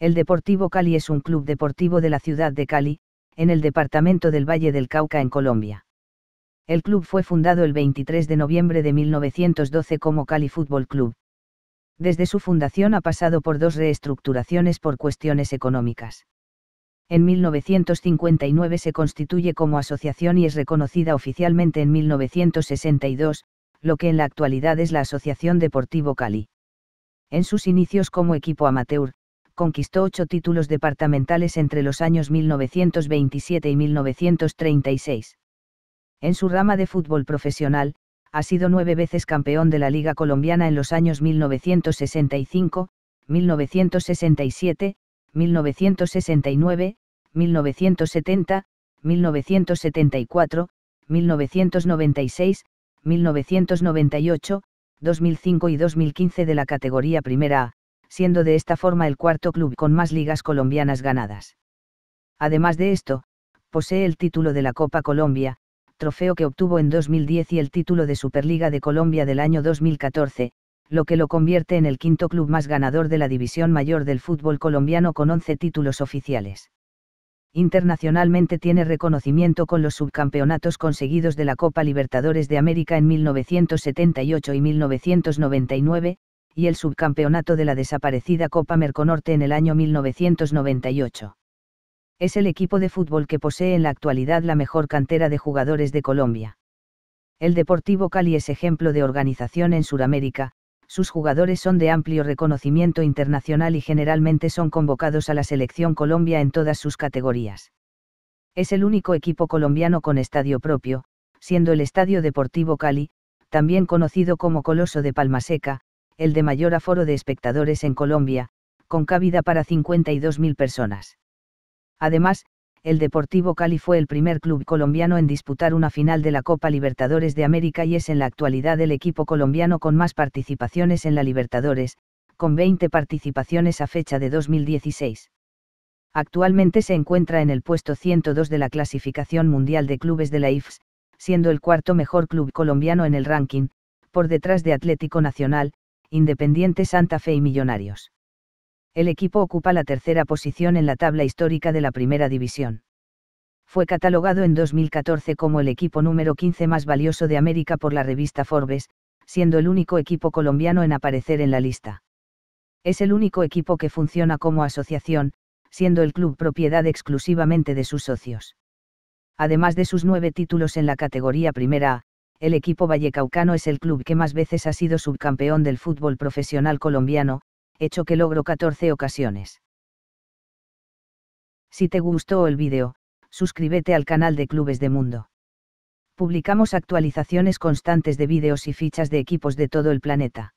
El Deportivo Cali es un club deportivo de la ciudad de Cali, en el departamento del Valle del Cauca en Colombia. El club fue fundado el 23 de noviembre de 1912 como Cali Fútbol Club. Desde su fundación ha pasado por dos reestructuraciones por cuestiones económicas. En 1959 se constituye como asociación y es reconocida oficialmente en 1962, lo que en la actualidad es la Asociación Deportivo Cali. En sus inicios como equipo amateur, conquistó ocho títulos departamentales entre los años 1927 y 1936. En su rama de fútbol profesional, ha sido nueve veces campeón de la Liga Colombiana en los años 1965, 1967, 1969, 1970, 1974, 1996, 1998, 2005 y 2015 de la categoría Primera A, siendo de esta forma el cuarto club con más ligas colombianas ganadas. Además de esto, posee el título de la Copa Colombia, trofeo que obtuvo en 2010 y el título de Superliga de Colombia del año 2014, lo que lo convierte en el quinto club más ganador de la división mayor del fútbol colombiano con 11 títulos oficiales. Internacionalmente tiene reconocimiento con los subcampeonatos conseguidos de la Copa Libertadores de América en 1978 y 1999, y el subcampeonato de la desaparecida Copa Merconorte en el año 1998. Es el equipo de fútbol que posee en la actualidad la mejor cantera de jugadores de Colombia. El Deportivo Cali es ejemplo de organización en Sudamérica, sus jugadores son de amplio reconocimiento internacional y generalmente son convocados a la selección Colombia en todas sus categorías. Es el único equipo colombiano con estadio propio, siendo el Estadio Deportivo Cali, también conocido como Coloso de Palmaseca, el de mayor aforo de espectadores en Colombia, con cabida para 52.000 personas. Además, el Deportivo Cali fue el primer club colombiano en disputar una final de la Copa Libertadores de América y es en la actualidad el equipo colombiano con más participaciones en la Libertadores, con 20 participaciones a fecha de 2016. Actualmente se encuentra en el puesto 102 de la clasificación mundial de clubes de la IFS, siendo el cuarto mejor club colombiano en el ranking, por detrás de Atlético Nacional, Independiente Santa Fe y Millonarios. El equipo ocupa la tercera posición en la tabla histórica de la Primera División. Fue catalogado en 2014 como el equipo número 15 más valioso de América por la revista Forbes, siendo el único equipo colombiano en aparecer en la lista. Es el único equipo que funciona como asociación, siendo el club propiedad exclusivamente de sus socios. Además de sus nueve títulos en la categoría Primera A, el equipo vallecaucano es el club que más veces ha sido subcampeón del fútbol profesional colombiano, hecho que logró 14 ocasiones. Si te gustó el vídeo, suscríbete al canal de Clubes de Mundo. Publicamos actualizaciones constantes de vídeos y fichas de equipos de todo el planeta.